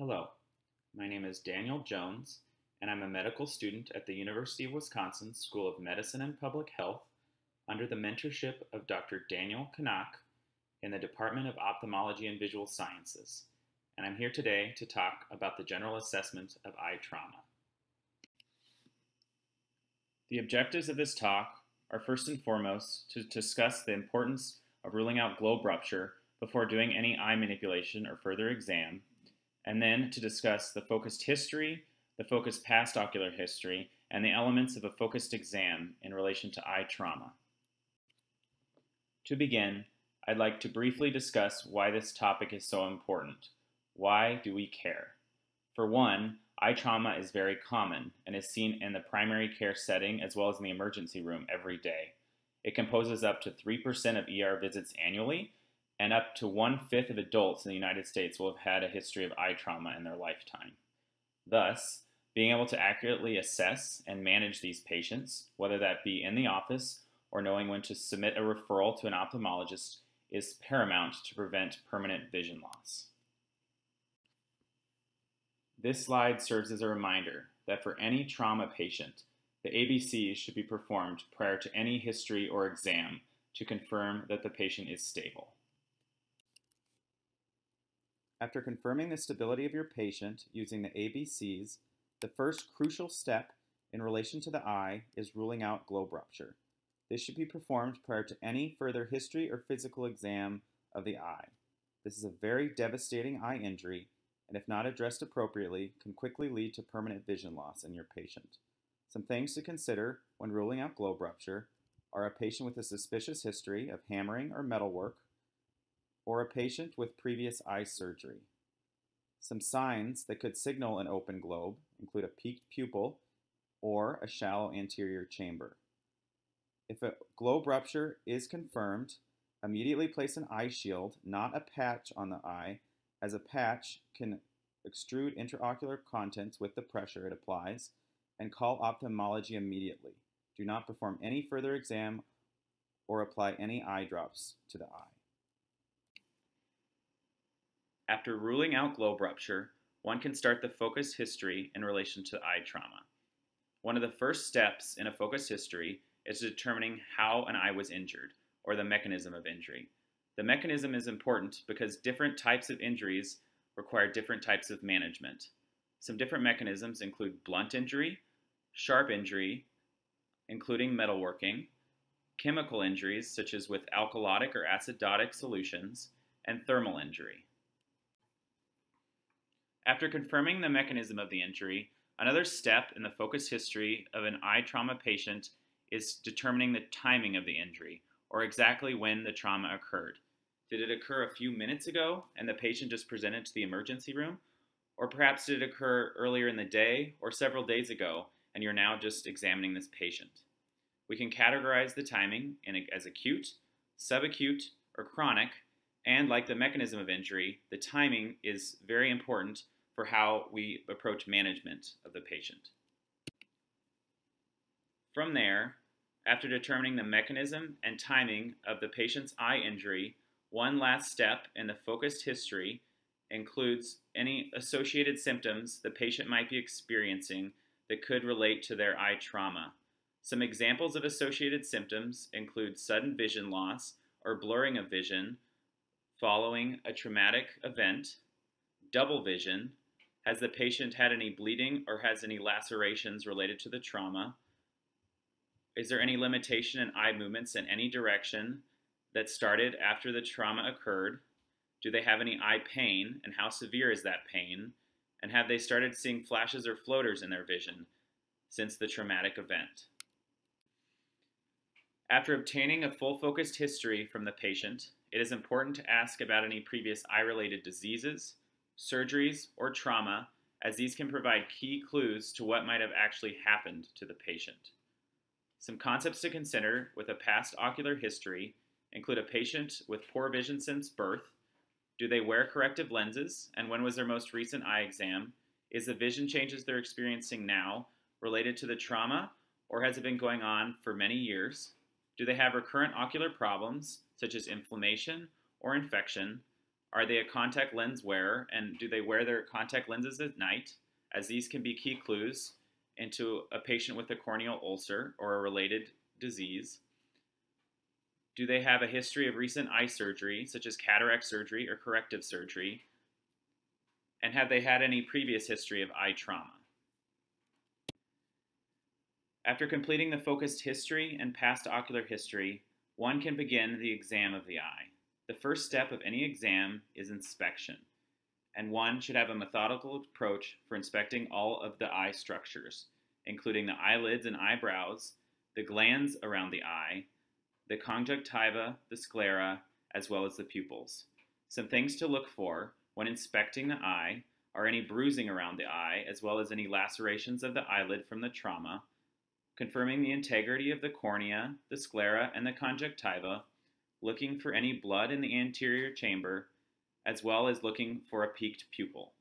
Hello, my name is Daniel Jones, and I'm a medical student at the University of Wisconsin School of Medicine and Public Health under the mentorship of Dr. Daniel Kanak in the Department of Ophthalmology and Visual Sciences, and I'm here today to talk about the general assessment of eye trauma. The objectives of this talk are first and foremost to discuss the importance of ruling out globe rupture before doing any eye manipulation or further exam, and then to discuss the focused history, the focused past ocular history, and the elements of a focused exam in relation to eye trauma. To begin, I'd like to briefly discuss why this topic is so important. Why do we care? For one, eye trauma is very common and is seen in the primary care setting as well as in the emergency room every day. It composes up to 3% of ER visits annually, and up to one fifth of adults in the United States will have had a history of eye trauma in their lifetime. Thus, being able to accurately assess and manage these patients, whether that be in the office or knowing when to submit a referral to an ophthalmologist, is paramount to prevent permanent vision loss. This slide serves as a reminder that for any trauma patient, the ABCs should be performed prior to any history or exam to confirm that the patient is stable. After confirming the stability of your patient using the ABCs, the first crucial step in relation to the eye is ruling out globe rupture. This should be performed prior to any further history or physical exam of the eye. This is a very devastating eye injury and if not addressed appropriately, can quickly lead to permanent vision loss in your patient. Some things to consider when ruling out globe rupture are a patient with a suspicious history of hammering or metalwork, or a patient with previous eye surgery. Some signs that could signal an open globe include a peaked pupil or a shallow anterior chamber. If a globe rupture is confirmed, immediately place an eye shield, not a patch on the eye, as a patch can extrude intraocular contents with the pressure it applies and call ophthalmology immediately. Do not perform any further exam or apply any eye drops to the eye. After ruling out globe rupture, one can start the focus history in relation to eye trauma. One of the first steps in a focus history is determining how an eye was injured, or the mechanism of injury. The mechanism is important because different types of injuries require different types of management. Some different mechanisms include blunt injury, sharp injury, including metalworking, chemical injuries such as with alkalotic or acidotic solutions, and thermal injury. After confirming the mechanism of the injury, another step in the focus history of an eye trauma patient is determining the timing of the injury, or exactly when the trauma occurred. Did it occur a few minutes ago and the patient just presented to the emergency room? Or perhaps did it occur earlier in the day or several days ago and you're now just examining this patient? We can categorize the timing in, as acute, subacute, or chronic, and like the mechanism of injury, the timing is very important for how we approach management of the patient. From there, after determining the mechanism and timing of the patient's eye injury, one last step in the focused history includes any associated symptoms the patient might be experiencing that could relate to their eye trauma. Some examples of associated symptoms include sudden vision loss or blurring of vision following a traumatic event, double vision, has the patient had any bleeding or has any lacerations related to the trauma, is there any limitation in eye movements in any direction that started after the trauma occurred? Do they have any eye pain, and how severe is that pain? And have they started seeing flashes or floaters in their vision since the traumatic event? After obtaining a full focused history from the patient, it is important to ask about any previous eye related diseases, surgeries, or trauma, as these can provide key clues to what might have actually happened to the patient. Some concepts to consider with a past ocular history include a patient with poor vision since birth. Do they wear corrective lenses? And when was their most recent eye exam? Is the vision changes they're experiencing now related to the trauma, or has it been going on for many years? Do they have recurrent ocular problems, such as inflammation or infection? Are they a contact lens wearer, and do they wear their contact lenses at night, as these can be key clues into a patient with a corneal ulcer or a related disease? Do they have a history of recent eye surgery, such as cataract surgery or corrective surgery? And have they had any previous history of eye trauma? After completing the focused history and past ocular history, one can begin the exam of the eye. The first step of any exam is inspection, and one should have a methodical approach for inspecting all of the eye structures, including the eyelids and eyebrows, the glands around the eye, the conjunctiva, the sclera, as well as the pupils. Some things to look for when inspecting the eye are any bruising around the eye, as well as any lacerations of the eyelid from the trauma, confirming the integrity of the cornea, the sclera, and the conjunctiva, looking for any blood in the anterior chamber, as well as looking for a peaked pupil.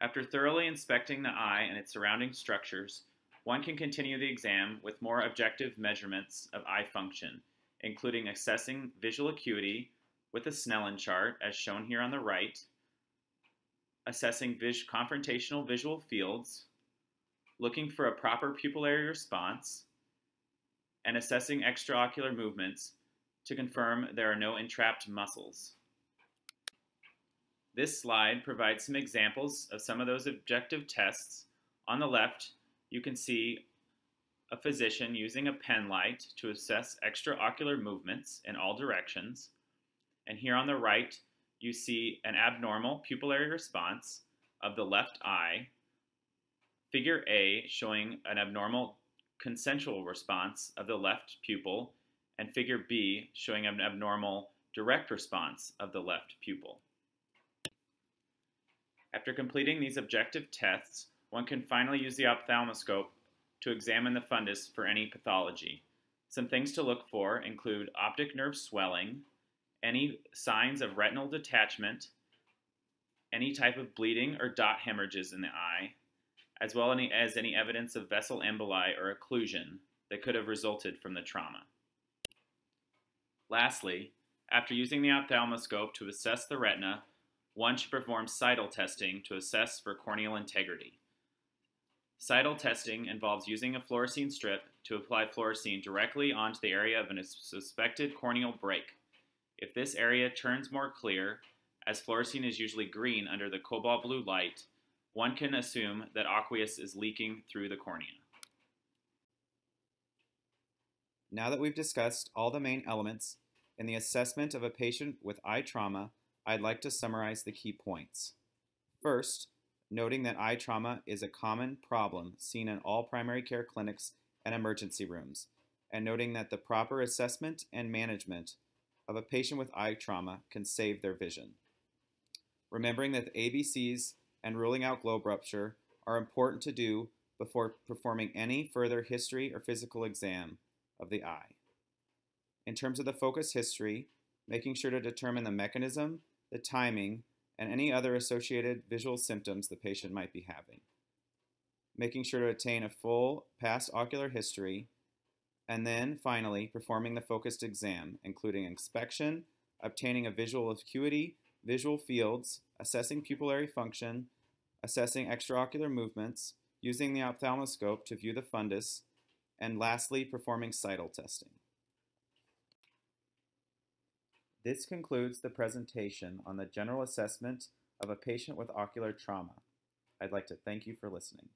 After thoroughly inspecting the eye and its surrounding structures, one can continue the exam with more objective measurements of eye function, including assessing visual acuity with a Snellen chart, as shown here on the right, assessing vis confrontational visual fields, looking for a proper pupillary response, and assessing extraocular movements to confirm there are no entrapped muscles. This slide provides some examples of some of those objective tests. On the left, you can see a physician using a pen light to assess extraocular movements in all directions. And here on the right, you see an abnormal pupillary response of the left eye. Figure A showing an abnormal consensual response of the left pupil, and figure B showing an abnormal direct response of the left pupil. After completing these objective tests, one can finally use the ophthalmoscope to examine the fundus for any pathology. Some things to look for include optic nerve swelling, any signs of retinal detachment, any type of bleeding or dot hemorrhages in the eye, as well as any evidence of vessel emboli or occlusion that could have resulted from the trauma. Lastly, after using the ophthalmoscope to assess the retina, one should perform Seidel testing to assess for corneal integrity. Seidel testing involves using a fluorescein strip to apply fluorescein directly onto the area of a suspected corneal break. If this area turns more clear, as fluorescein is usually green under the cobalt blue light, one can assume that aqueous is leaking through the cornea. Now that we've discussed all the main elements in the assessment of a patient with eye trauma, I'd like to summarize the key points. First, noting that eye trauma is a common problem seen in all primary care clinics and emergency rooms, and noting that the proper assessment and management of a patient with eye trauma can save their vision. Remembering that the ABCs and ruling out globe rupture are important to do before performing any further history or physical exam of the eye. In terms of the focus history, making sure to determine the mechanism, the timing, and any other associated visual symptoms the patient might be having. Making sure to obtain a full past ocular history, and then finally performing the focused exam, including inspection, obtaining a visual acuity, visual fields, assessing pupillary function, assessing extraocular movements, using the ophthalmoscope to view the fundus, and lastly, performing Seidel testing. This concludes the presentation on the general assessment of a patient with ocular trauma. I'd like to thank you for listening.